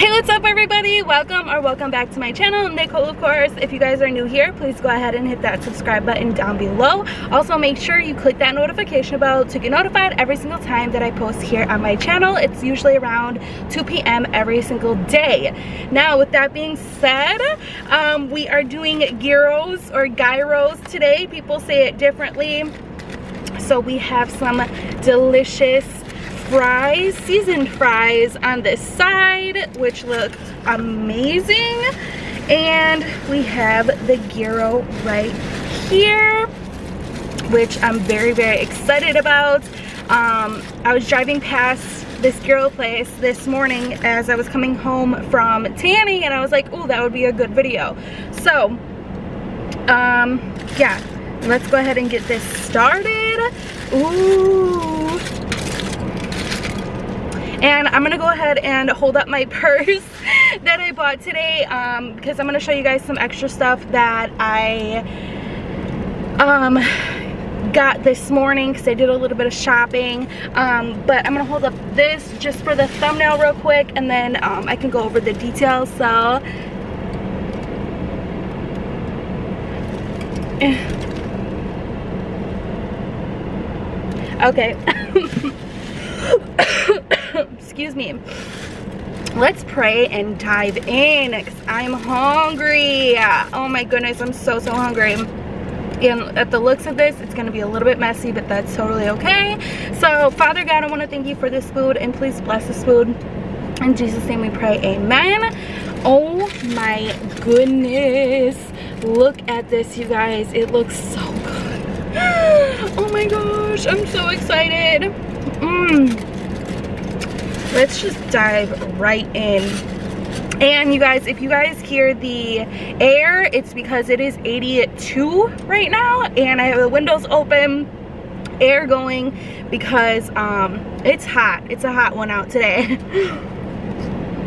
Hey, what's up everybody? Welcome or welcome back to my channel, Nicole of course. If you guys are new here, please go ahead and hit that subscribe button down below. Also make sure you click that notification bell to get notified every single time that I post here on my channel. It's usually around 2 p.m. every single day. Now with that being said, um, we are doing gyros or gyros today. People say it differently. So we have some delicious fries, seasoned fries on this side, which look amazing. And we have the gyro right here, which I'm very, very excited about. Um, I was driving past this gyro place this morning as I was coming home from tanning and I was like, oh, that would be a good video. So, um, yeah, let's go ahead and get this started. Ooh. And I'm gonna go ahead and hold up my purse that I bought today um, because I'm gonna show you guys some extra stuff that I um, got this morning because I did a little bit of shopping. Um, but I'm gonna hold up this just for the thumbnail real quick and then um, I can go over the details. So. Okay. excuse me. Let's pray and dive in i'm hungry. Oh my goodness i'm so so hungry. And at the looks of this it's going to be a little bit messy but that's totally okay. So father god i want to thank you for this food and please bless this food. In jesus name we pray amen. Oh my goodness. Look at this you guys. It looks so good. Oh my gosh i'm so excited. Mmm let's just dive right in. And you guys if you guys hear the air it's because it is 82 right now and i have the windows open air going because um it's hot. It's a hot one out today.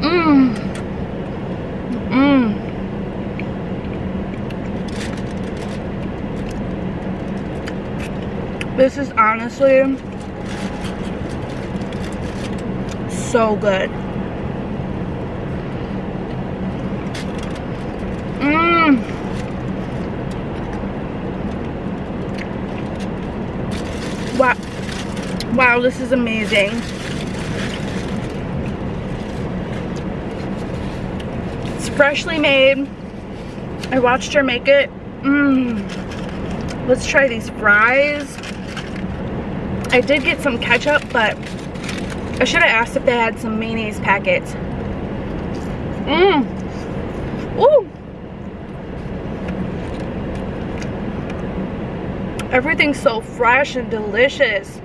Mmm mmm this is honestly so good. Mmm. Wow. Wow, this is amazing. It's freshly made. I watched her make it. Mmm. Let's try these fries. I did get some ketchup, but I should have asked if they had some mayonnaise packets. Mmm. Ooh. Everything's so fresh and delicious.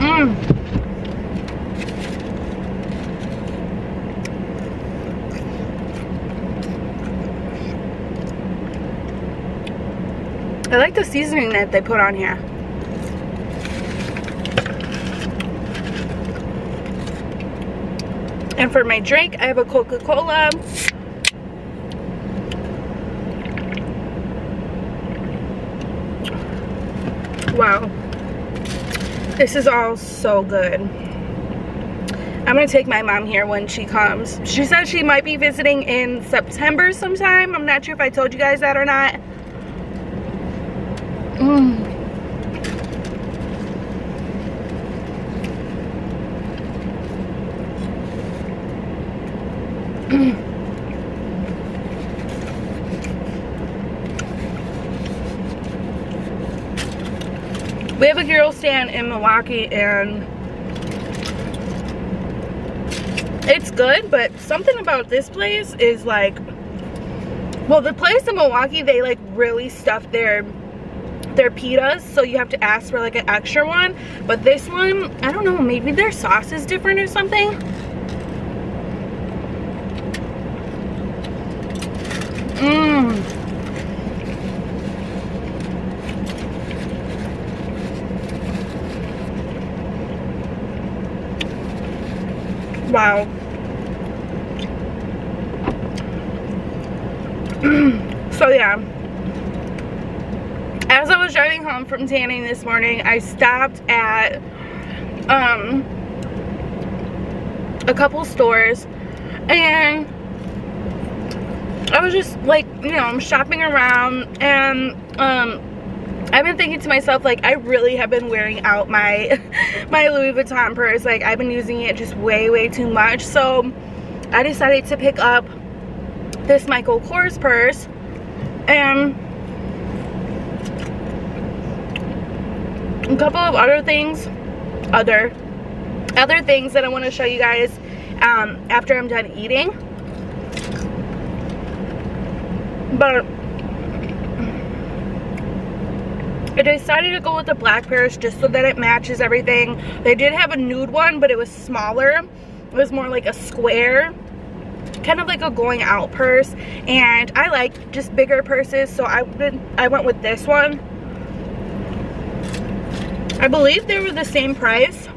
Mmm. I like the seasoning that they put on here. And for my drink, I have a Coca-Cola. Wow. This is all so good. I'm gonna take my mom here when she comes. She said she might be visiting in September sometime. I'm not sure if I told you guys that or not. Mmm. we have a gyro stand in Milwaukee and it's good but something about this place is like well the place in Milwaukee they like really stuff their their pitas so you have to ask for like an extra one but this one I don't know maybe their sauce is different or something Wow. so yeah. As I was driving home from tanning this morning, I stopped at um a couple stores and I was just like, you know, I'm shopping around and um I've been thinking to myself like I really have been wearing out my my Louis Vuitton purse. Like I've been using it just way way too much. So I decided to pick up this Michael Kors purse. And a couple of other things other other things that I want to show you guys um, after I'm done eating. But I decided to go with the black purse just so that it matches everything. They did have a nude one, but it was smaller. It was more like a square, kind of like a going out purse. And I like just bigger purses, so I, would, I went with this one. I believe they were the same price.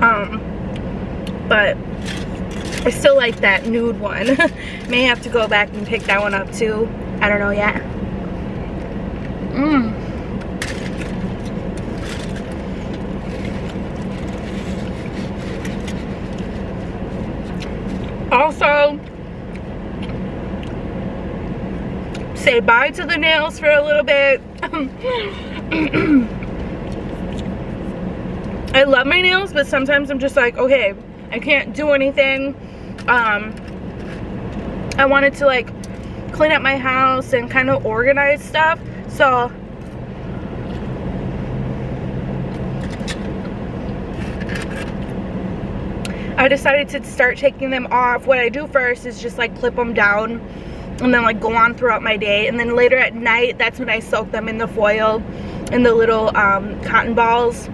Um, but I still like that nude one. May have to go back and pick that one up too. I don't know yet. Mmm. Also, say bye to the nails for a little bit. I love my nails, but sometimes I'm just like, okay, I can't do anything um, I wanted to like clean up my house and kind of organize stuff. So I decided to start taking them off. What I do first is just like clip them down and then like go on throughout my day. And then later at night, that's when I soak them in the foil in the little um, cotton balls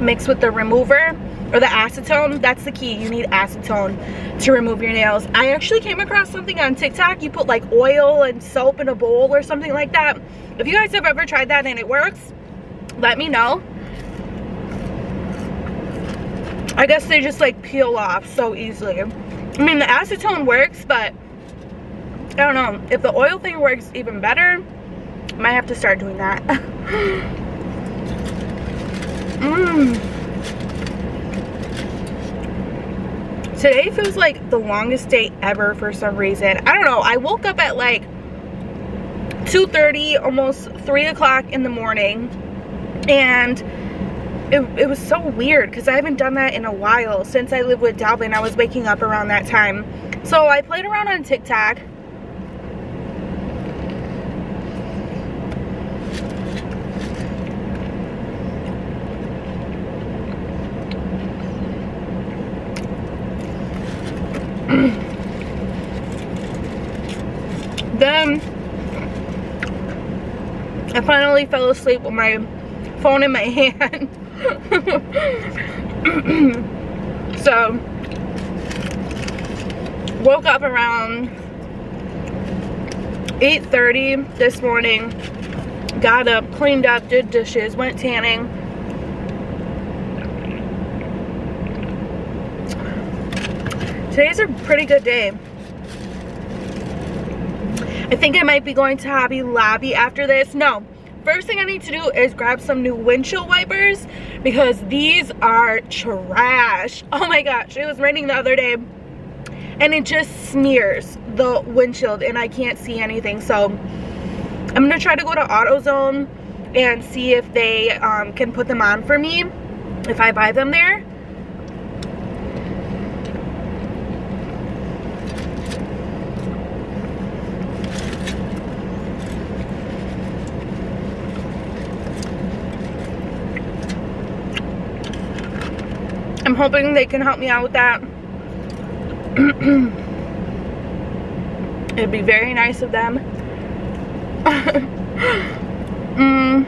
mixed with the remover or the acetone that's the key. You need acetone to remove your nails. I actually came across something on tiktok. You put like oil and soap in a bowl or something like that. If you guys have ever tried that and it works let me know. I guess they just like peel off so easily. I mean the acetone works but i don't know. If the oil thing works even better might have to start doing that. Mmm Today feels like the longest day ever for some reason. I don't know. I woke up at like 2.30, almost 3 o'clock in the morning. And it, it was so weird because I haven't done that in a while. Since I lived with Dalvin, I was waking up around that time. So I played around on TikTok then I finally fell asleep with my phone in my hand. so woke up around 8.30 this morning got up cleaned up did dishes went tanning Today's a pretty good day. I think I might be going to Hobby Lobby after this. No, first thing I need to do is grab some new windshield wipers because these are trash. Oh my gosh, it was raining the other day and it just smears the windshield and I can't see anything. So I'm gonna try to go to AutoZone and see if they um, can put them on for me if I buy them there. I'm hoping they can help me out with that. It'd be very nice of them. mm.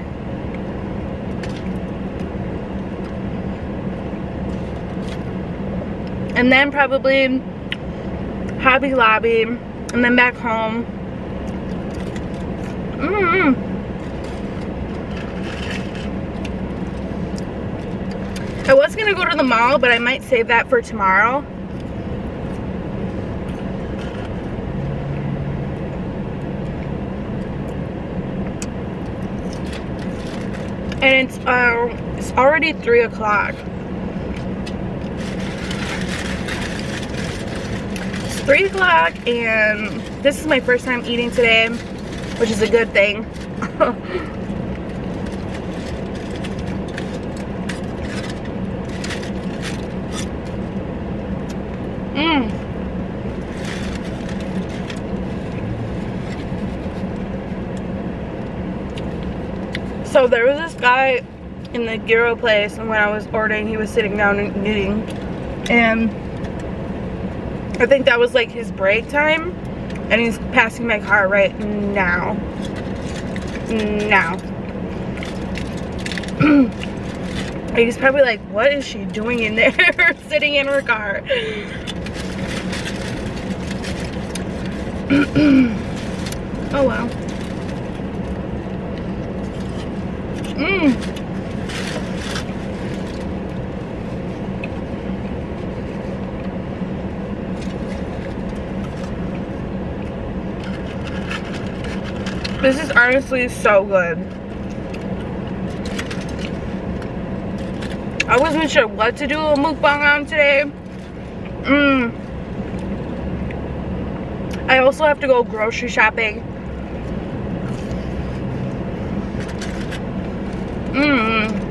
And then probably Hobby Lobby and then back home. Mm -hmm. I was gonna go to the mall, but I might save that for tomorrow. And it's, uh, it's already 3 o'clock. It's 3 o'clock and this is my first time eating today, which is a good thing. There was this guy in the gyro place and when I was ordering he was sitting down and eating. And I think that was like his break time and he's passing my car right now. Now. He's probably like what is she doing in there? Sitting in her car. Oh wow Mmm. This is honestly so good. I wasn't sure what to do a mukbang on today. Mmm. I also have to go grocery shopping. Mmm.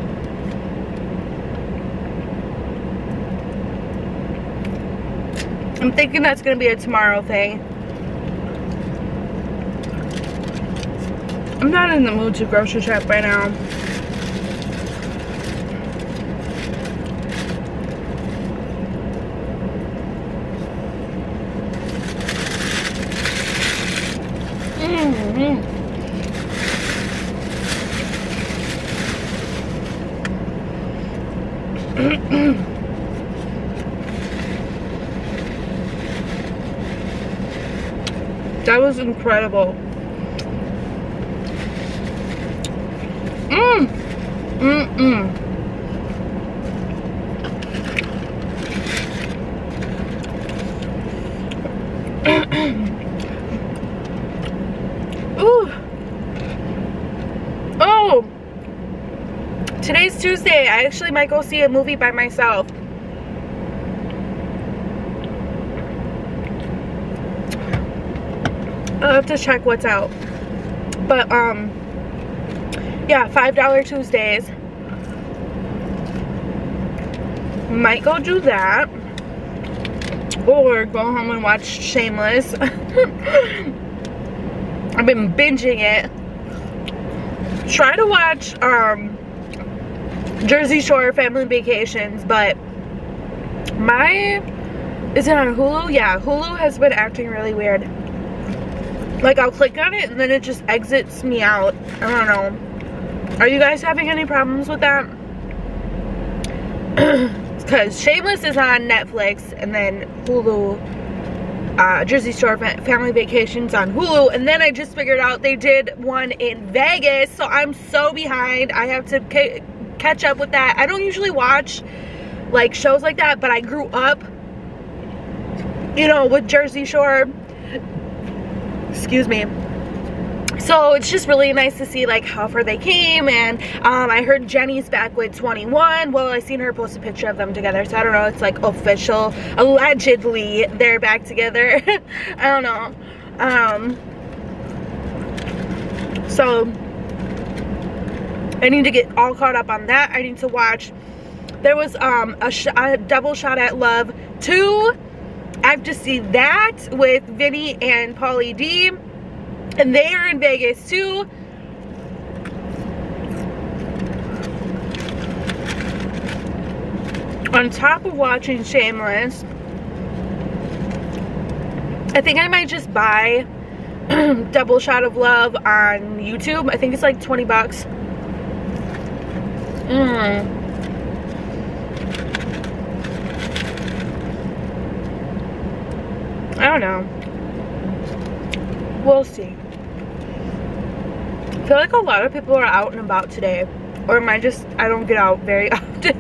I'm thinking that's gonna be a tomorrow thing. I'm not in the mood to grocery shop right now. Mm -hmm. that incredible. Mm. Mm-mm. Ooh. Oh. Today's Tuesday. I actually might go see a movie by myself. I'll have to check what's out. But, um, yeah, $5 Tuesdays. Might go do that. Or go home and watch Shameless. I've been binging it. Try to watch um, Jersey Shore Family Vacations, but my, is it on Hulu? Yeah, Hulu has been acting really weird. Like I'll click on it and then it just exits me out. I don't know. Are you guys having any problems with that? Because Shameless is on Netflix and then Hulu, uh, Jersey Shore Family Vacations on Hulu. And then I just figured out they did one in Vegas. So I'm so behind. I have to ca catch up with that. I don't usually watch like shows like that, but I grew up, you know, with Jersey Shore. Excuse me. So it's just really nice to see like how far they came and um, I heard Jenny's back with 21 well I seen her post a picture of them together so I don't know it's like official. Allegedly they're back together. I don't know. Um, so I need to get all caught up on that. I need to watch. There was um, a, sh a double shot at love 2 I have just seen that with Vinny and Pauly D and they are in Vegas too. On top of watching Shameless, I think I might just buy Double Shot of Love on YouTube. I think it's like 20 bucks. Mm. I don't know. We'll see. I feel like a lot of people are out and about today. Or am I just, I don't get out very often.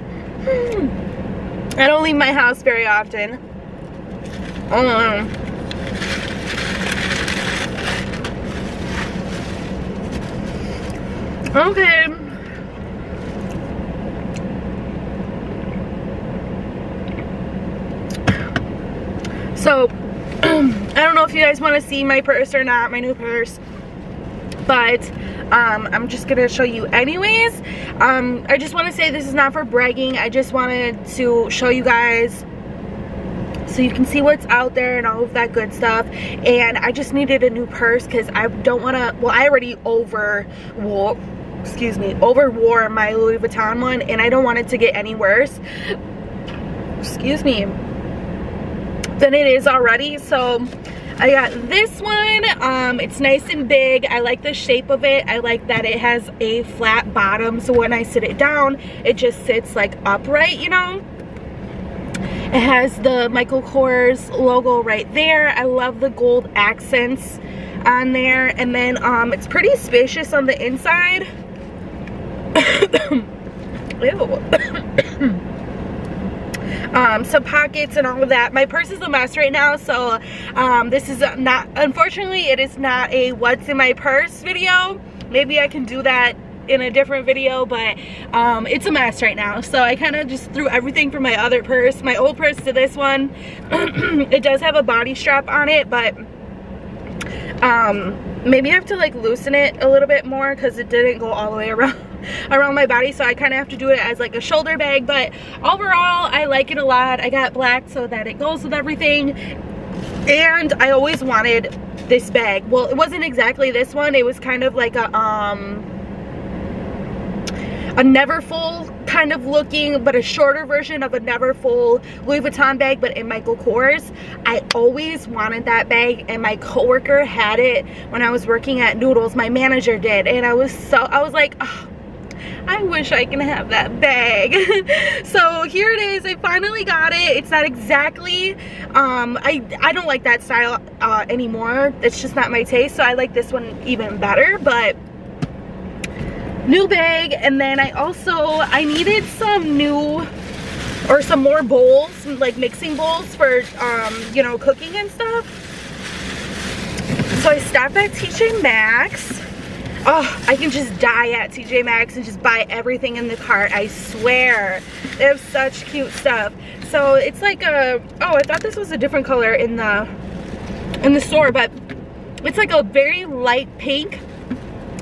I don't leave my house very often. Um, okay. So, I don't know if you guys want to see my purse or not, my new purse. But um, I'm just gonna show you anyways. Um, I just want to say this is not for bragging. I just wanted to show you guys so you can see what's out there and all of that good stuff and I just needed a new purse because I don't want to well I already over wore excuse me over wore my Louis Vuitton one and I don't want it to get any worse excuse me than it is already so I got this one um it's nice and big I like the shape of it I like that it has a flat bottom so when I sit it down it just sits like upright you know it has the Michael Kors logo right there. I love the gold accents on there. And then um, it's pretty spacious on the inside. Um, some pockets and all of that. My purse is a mess right now, so um, this is not, unfortunately, it is not a what's in my purse video. Maybe I can do that in a different video but um, it's a mess right now so I kind of just threw everything from my other purse my old purse to this one it does have a body strap on it but um, maybe I have to like loosen it a little bit more because it didn't go all the way around around my body so I kind of have to do it as like a shoulder bag but overall I like it a lot I got black so that it goes with everything and I always wanted this bag well it wasn't exactly this one it was kind of like a um a Neverfull kind of looking, but a shorter version of a Neverfull Louis Vuitton bag, but in Michael Kors. I always wanted that bag, and my coworker had it when I was working at Noodles. My manager did, and I was so, I was like, oh, I wish I can have that bag. so here it is. I finally got it. It's not exactly, um, I, I don't like that style uh, anymore. It's just not my taste. So I like this one even better. But new bag and then I also I needed some new or some more bowls like mixing bowls for um you know cooking and stuff so I stopped at TJ Maxx oh I can just die at TJ Maxx and just buy everything in the cart I swear. They have such cute stuff. So it's like a oh I thought this was a different color in the in the store but it's like a very light pink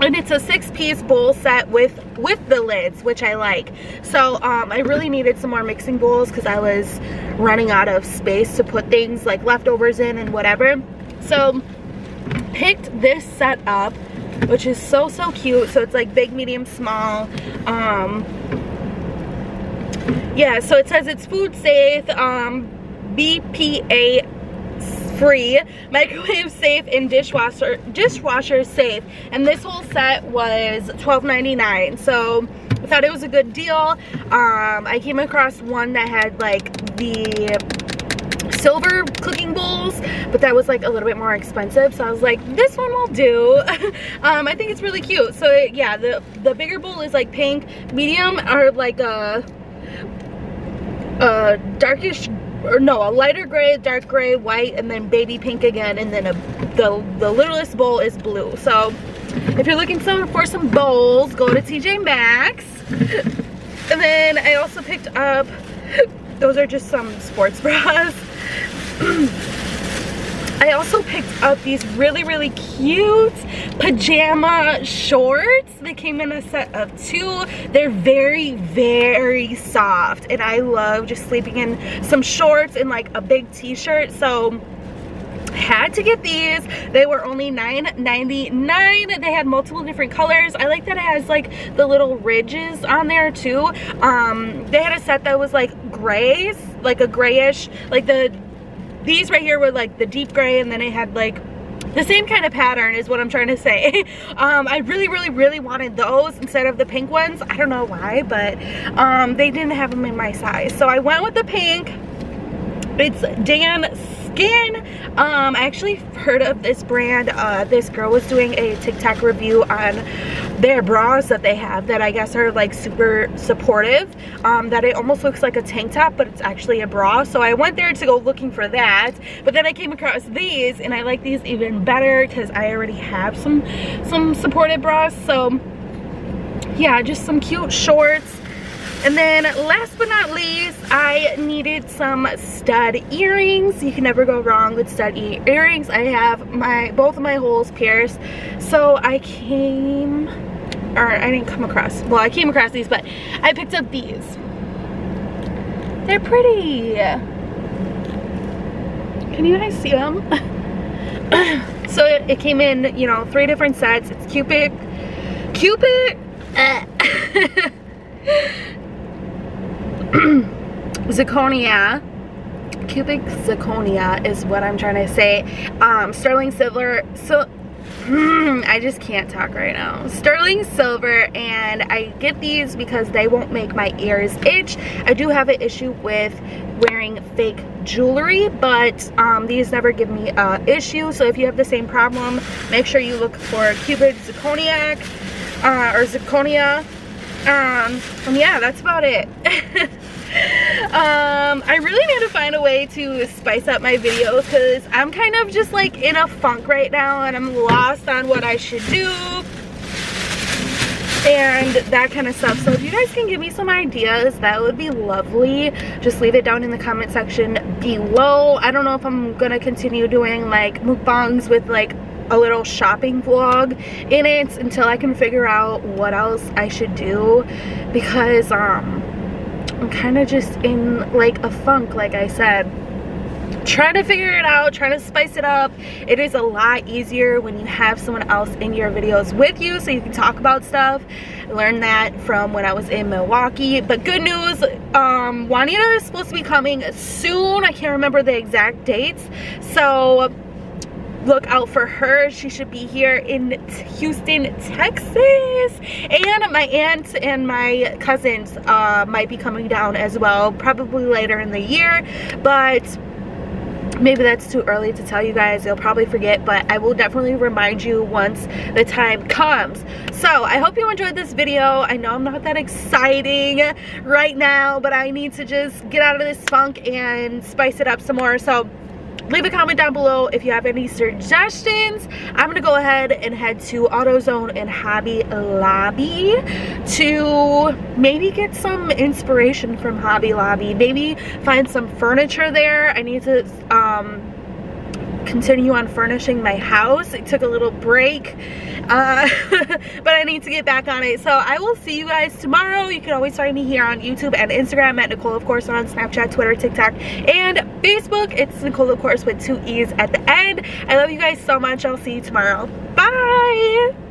and it's a six piece bowl set with with the lids which i like. So um, i really needed some more mixing bowls because i was running out of space to put things like leftovers in and whatever. So picked this set up which is so so cute so it's like big medium small um yeah so it says it's food safe um bpa free, microwave safe, and dishwasher dishwasher safe. And this whole set was $12.99. So I thought it was a good deal. Um, I came across one that had like the silver cooking bowls but that was like a little bit more expensive so I was like this one will do um, I think it's really cute so yeah the the bigger bowl is like pink medium or like a, a darkish or no, a lighter gray, dark gray, white, and then baby pink again, and then a, the, the littlest bowl is blue. So if you're looking for some bowls, go to TJ Maxx. And then I also picked up, those are just some sports bras. I also picked up these really, really cute pajama shorts. They came in a set of two. They're very, very soft. And I love just sleeping in some shorts and like a big t-shirt. So had to get these they were only $9.99 they had multiple different colors i like that it has like the little ridges on there too um they had a set that was like grays like a grayish like the these right here were like the deep gray and then it had like the same kind of pattern is what I'm trying to say. um, I really, really, really wanted those instead of the pink ones. I don't know why, but um, they didn't have them in my size. So I went with the pink. It's Dan Skin. Um, I actually heard of this brand. Uh, this girl was doing a TikTok review on their bras that they have that I guess are like super supportive. Um, that it almost looks like a tank top, but it's actually a bra. So I went there to go looking for that. But then I came across these and I like these even better because I already have some, some supportive bras. So yeah, just some cute shorts And then last but not least, I needed some stud earrings. You can never go wrong with stud earrings. I have my both of my holes pierced. So I came, or I didn't come across, well I came across these, but I picked up these. They're pretty. Can you guys see them? so it, it, came in, you know, three different sets. It's Cupid, Cupid, uh, zirconia. Cubic zirconia is what I'm trying to say. Um, sterling silver so I just can't talk right now. Sterling silver and I get these because they won't make my ears itch. I do have an issue with wearing fake jewelry but um, these never give me a issue. So if you have the same problem make sure you look for cubic zirconia uh, or zirconia um, and yeah that's about it. Um, I really need to find a way to spice up my videos because I'm kind of just like in a funk right now and I'm lost on what I should do. And that kind of stuff. So if you guys can give me some ideas that would be lovely. Just leave it down in the comment section below. I don't know if i'm gonna continue doing like mukbangs with like a little shopping vlog in it until i can figure out what else i should do because um I'm kind of just in like a funk, like I said. Trying to figure it out, trying to spice it up. It is a lot easier when you have someone else in your videos with you so you can talk about stuff. Learned that from when I was in Milwaukee. But good news, um, Juanita is supposed to be coming soon. I can't remember the exact dates. So look out for her. She should be here in Houston, Texas. And my aunt and my cousins uh, might be coming down as well, probably later in the year. But maybe that's too early to tell you guys you'll probably forget but i will definitely remind you once the time comes so i hope you enjoyed this video i know i'm not that exciting right now but i need to just get out of this funk and spice it up some more so leave a comment down below if you have any suggestions i'm gonna go ahead and head to autozone and hobby lobby to maybe get some inspiration from hobby lobby maybe find some furniture there i need to um continue on furnishing my house. It took a little break, uh, but I need to get back on it. So I will see you guys tomorrow. You can always find me here on YouTube and Instagram at Nicole, of course, on Snapchat, Twitter, TikTok, and Facebook. It's Nicole, of course, with two E's at the end. I love you guys so much. I'll see you tomorrow. Bye!